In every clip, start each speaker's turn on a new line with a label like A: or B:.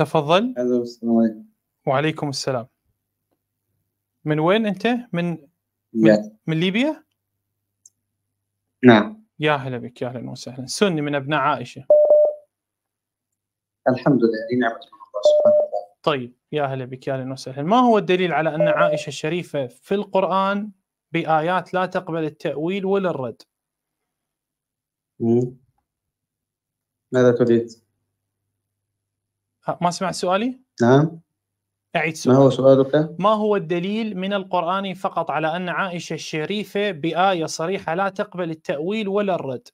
A: تفضل.
B: ألو السلام عليكم.
A: وعليكم السلام. من وين أنت؟ من
B: يا.
A: من ليبيا؟
B: نعم.
A: يا هلا بك يا أهلا وسهلا. سني من أبناء عائشة.
B: الحمد لله من الله سبحانه وتعالى
A: طيب يا هلا بك يا أهلا وسهلا. ما هو الدليل على أن عائشة الشريفه في القرآن بآيات لا تقبل التأويل ولا الرد؟
B: مم. ماذا تريد؟
A: ها، ما سمعت سؤالي؟
B: نعم.
A: أعيد
B: ما
A: سؤالي.
B: هو سؤالك؟
A: ما هو الدليل من القرآن فقط على أن عائشة الشريفة بآية صريحة لا تقبل التأويل ولا الرد؟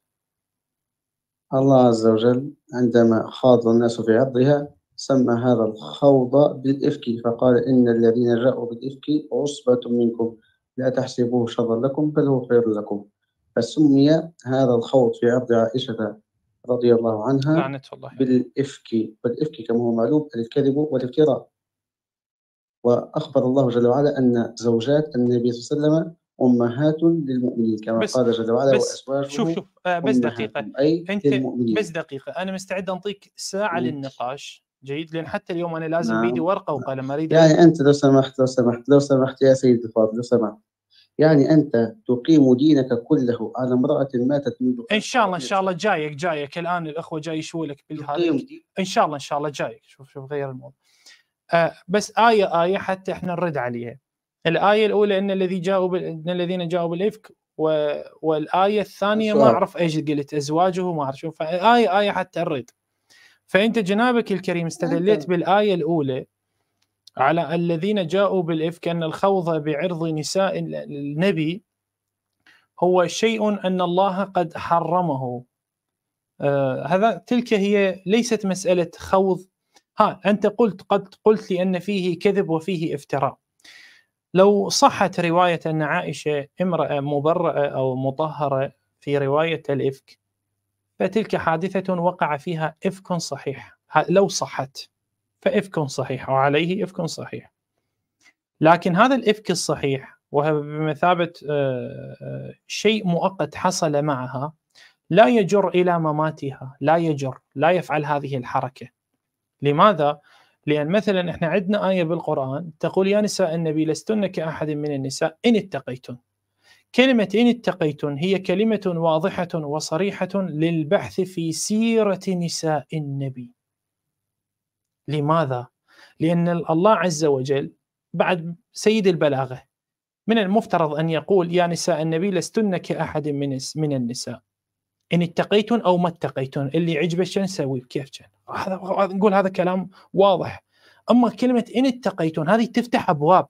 B: الله عز وجل عندما خاض الناس في عرضها سمى هذا الخوض بالإفك فقال إن الذين جاءوا بالإفك عصبة منكم لا تحسبوه شرا لكم بل هو خير لكم. فسمي هذا الخوض في عرض عائشة رضي الله عنها
A: الله
B: بالإفك والإفك كما هو معلوم الكذب والافتراء. وأخبر الله جل وعلا أن زوجات النبي صلى الله عليه وسلم أمهات للمؤمنين كما
A: بس-
B: قال جل وعلا
A: بس
B: وأزواجه
A: شوف شوف آه، بس دقيقة.
B: أي
A: أنت
B: للمؤمنين.
A: بس دقيقة. أنا مستعد أنطيك ساعة. للنقاش. جيد لأن حتى اليوم أنا لازم
B: نعم.
A: بيدي ورقة وقلم أريد
B: يعني أنت لو سمحت لو سمحت لو سمحت يا سيدي الفاضل لو سمحت. يعني أنت تقيم دينك كله على امرأة ماتت منذ
A: إن شاء الله إن شاء الله جايك جايك. الآن الأخوة جاي يشووا لك إن شاء الله إن شاء الله جايك. شوف شوف غير الموضوع. آه بس آية آية حتى إحنا نرد عليها. الآية الأولى إن الذي جاءوا بال... إن الذين جاءوا بالإفك و... والآية الثانية ما. أعرف إيش قلت. أزواجه ما أعرف. شوف آية آية حتى نرد فأنت جنابك الكريم استدلت
B: أنت-
A: بالآية الأولى. على الذين جاءوا بالإفك أن الخوض بعرض نساء ال- النبي هو شيء أن الله قد حرمه. آه هذا تلك هي ليست مسألة خوض. ها أنت قلت قد قلت لي أن فيه كذب وفيه افتراء. لو صحت رواية أن عائشة امرأة مبرأة أو مطهرة في رواية الإفك فتلك حادثة وقع فيها إفك صحيح. لو صحت. فإفك صحيح وعليه إفك صحيح. لكن هذا الإفك الصحيح وهو بمثابة آه، آه، شيء مؤقت حصل معها لا يجر إلى مماتها لا يجر لا يفعل هذه الحركة. لماذا؟ لأن مثلا إحنا عندنا آية بالقرآن تقول يا نساء النبي لستن كأحد من النساء إن اتقيتن. كلمة إن اتقيتن هي كلمة واضحة وصريحة للبحث في سيرة نساء النبي. لماذا؟ لأن الله عز وجل بعد سيد البلاغة من المفترض أن يقول يا نساء النبي لستن كأحد من من النساء. إن اتقيتن أو ما اتقيتن اللي عجبك نسوي هذا هذا- نقول هذا كلام واضح. أما كلمة إن اتقيتن هذه تفتح أبواب.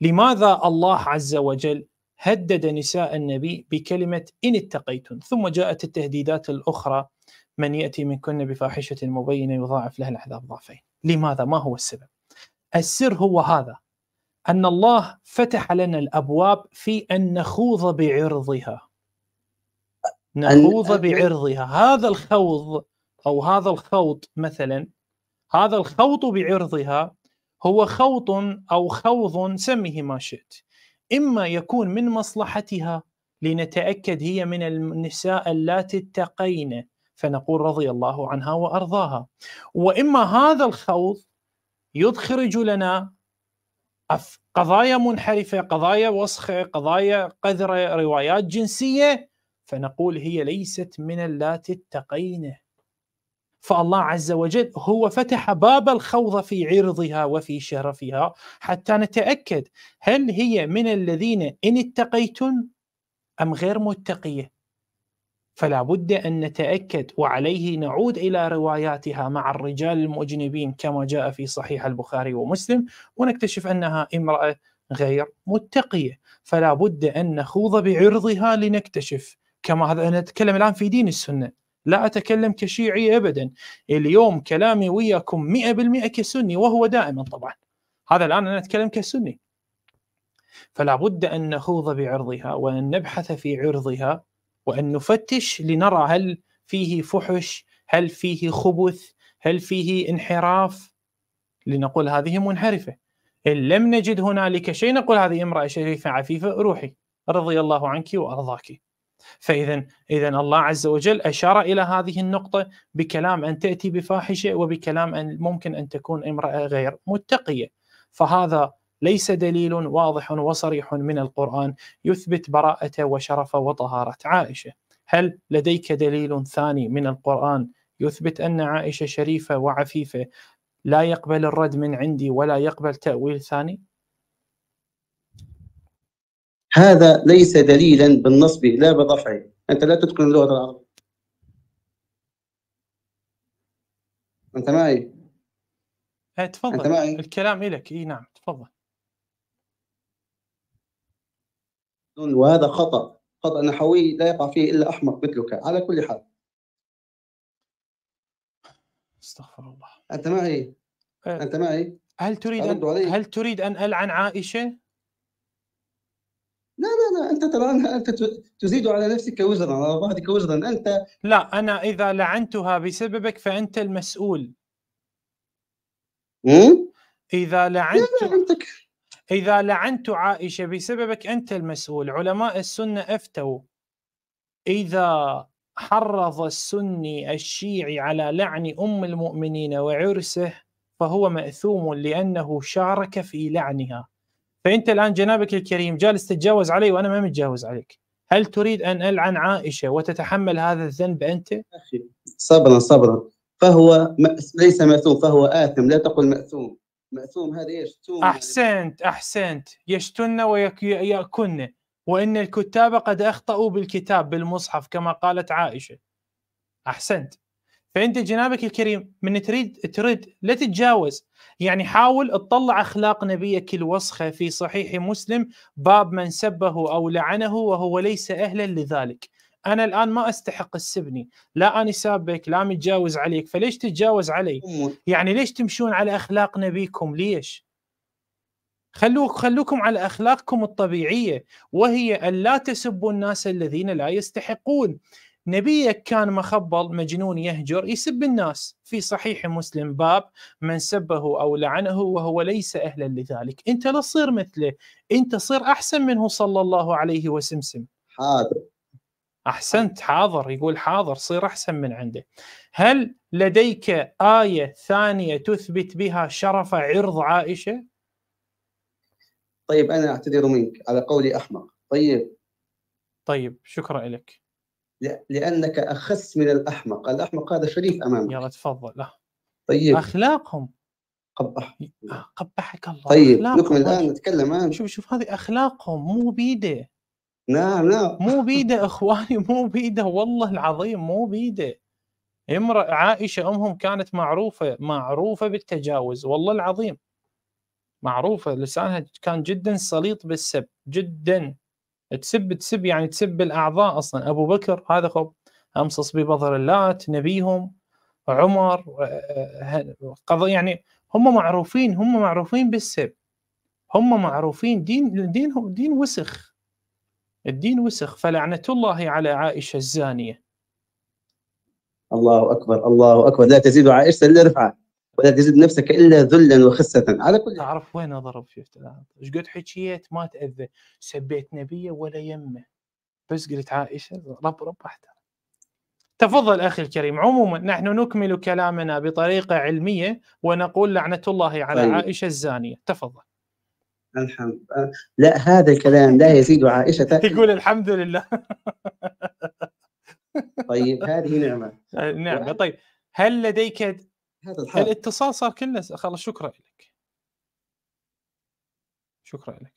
A: لماذا الله عز وجل هدد نساء النبي بكلمة إن اتقيتن؟ ثم جاءت التهديدات الأخرى من يأتي منكن بفاحشة مبينة يضاعف لها العذاب ضعفين. لماذا؟ ما هو السبب؟ السر هو هذا أن الله فتح لنا الأبواب في أن نخوض بعرضها. نخوض بعرضها. هذا الخوض أو هذا الخوض مثلا هذا الخوض بعرضها هو خوض أو خوض سميه ما شئت. إما يكون من مصلحتها لنتأكد هي من النساء اللاتي اتقين فنقول رضي الله عنها وأرضاها. وإما هذا الخوض يخرج لنا قضايا منحرفة قضايا وسخة قضايا قذرة روايات جنسية فنقول هي ليست من اللاتي اتقين فالله عز وجل هو فتح باب الخوض في عرضها وفي شرفها حتى نتأكد هل هي من الذين إن اتقيتن أم غير متقية. فلا بد أن نتأكد وعليه نعود إلى رواياتها مع الرجال المؤجنبين كما جاء في صحيح البخاري ومسلم ونكتشف أنها امرأة غير متقية. فلا بد أن نخوض بعرضها لنكتشف. كما هذا أنا أتكلم الآن في دين السنة. لا أتكلم كشيعي أبدا. اليوم كلامي وياكم 100% كسني وهو دائما طبعا. هذا الآن أنا أتكلم كسني. فلا بد أن نخوض بعرضها وأن نبحث في عرضها وأن نفتش لنرى هل فيه فحش هل فيه خبث هل فيه انحراف؟ لنقول هذه منحرفة. إن لم نجد هنالك شيء نقول هذه امرأة شريفة عفيفة روحي رضي الله عنك وأرضاك. فاذا اذا الله عز وجل أشار إلى هذه النقطة بكلام أن تأتي بفاحشة وبكلام أن ممكن أن تكون امرأة غير متقية. فهذا ليس دليل واضح وصريح من القرآن يثبت براءه وشرف وطهارة عائشة. هل لديك دليل ثاني من القرآن يثبت أن عائشة شريفة وعفيفة لا يقبل الرد من عندي ولا يقبل تأويل ثاني؟
B: هذا ليس دليلا بالنصب لا بضفعه. أنت لا تتقن اللغة العربية. أنت معي؟
A: إيه، تفضل. أنت معي؟ الكلام لك اي نعم تفضل.
B: وهذا خطأ خطأ نحوي لا يقع فيه إلا أحمق مثلك. على كل حال.
A: استغفر الله.
B: أنت معي؟ إيه. أنت معي؟
A: هل تريد أن هل تريد أن ألعن عائشة؟
B: لا لا لا أنت ترى أنت تزيد على نفسك وزرا على بعضك وزرا انت
A: لا أنا إذا لعنتها بسببك فأنت المسؤول.
B: مم؟
A: إذا لعنت لا لا إذا لعنت عائشة بسببك أنت المسؤول علماء السنة أفتوا. إذا حرض السني الشيعي على لعن أم المؤمنين وعرسه فهو مأثوم لأنه شارك في لعنها. فأنت الآن جنابك الكريم جالس تتجاوز علي وأنا ما متجاوز عليك. هل تريد أن ألعن عائشة وتتحمل هذا الذنب أنت؟
B: أخي صبرا صبرا. فهو ليس مأثوم فهو آثم لا تقل مأثوم. مأثوم هذا إيش؟
A: توم أحسنت أحسنت. يشتن ويأكن وإن الكتاب قد أخطأوا بالكتاب بالمصحف كما قالت عائشة. أحسنت. فانت جنابك الكريم من تريد تريد لا تتجاوز. يعني حاول تطلع أخلاق نبيك الوسخة في صحيح مسلم باب من سبه أو لعنه وهو ليس أهلا لذلك. أنا الآن ما أستحق السبني. لا أنا سابك لا متجاوز عليك. فليش تتجاوز علي؟ يعني ليش تمشون على أخلاق نبيكم؟ ليش؟ خلوك خلوكم على أخلاقكم الطبيعية وهي أن لا تسبوا الناس الذين لا يستحقون. نبيك كان مخبل مجنون يهجر يسب الناس. في صحيح مسلم باب من سبه أو لعنه وهو ليس أهلا لذلك. أنت لا تصير مثله. أنت صير أحسن منه صلى الله عليه وسلم.
B: حاضر.
A: أحسنت حاضر يقول حاضر صير أحسن من عنده. هل لديك آية ثانية تثبت بها شرف عرض عائشة؟
B: طيب أنا أعتذر منك على قولي أحمق. طيب.
A: طيب شكرا لك.
B: لأنك أخس من الأحمق. الأحمق هذا شريف أمامك.
A: يلا تفضل. لا.
B: طيب.
A: أخلاقهم.
B: قبح.
A: قبحك الله.
B: طيب نكمل الآن نتكلم الآن
A: شوف شوف هذه أخلاقهم مو بيده.
B: نعم نعم.
A: مو بيدة إخواني مو بيدة والله العظيم مو بيدة. امرأة عائشة أمهم كانت معروفة معروفة بالتجاوز والله العظيم. معروفة لسانها كان جدا سليط بالسب جدا. تسب تسب يعني تسب الأعضاء أصلا. أبو بكر هذا خب أمصص ببظر اللات نبيهم عمر قضى يعني هم معروفين هم معروفين بالسب. هم معروفين دين دينهم دين وسخ. الدين وسخ فلعنة الله على عائشة الزانية.
B: الله أكبر الله أكبر. لا تزيد عائشة إلا رفعة ولا تزيد نفسك إلا ذلا وخسه على كل
A: تعرف وين أضرب شفت إيش قد حكيت ما تأذى. سبيت نبيه ولا يمه بس قلت عائشة رب رب أحترم. تفضل أخي الكريم. عموما نحن نكمل كلامنا بطريقة علمية ونقول لعنة الله على طيب. عائشة الزانية. تفضل.
B: الحمد لا هذا الكلام لا يزيد عائشة.
A: يقول الحمد لله.
B: طيب هذه نعمة.
A: نعمة. طيب هل لديك هذا الحال الاتصال صار كله؟ خلاص شكرا لك. شكرا لك.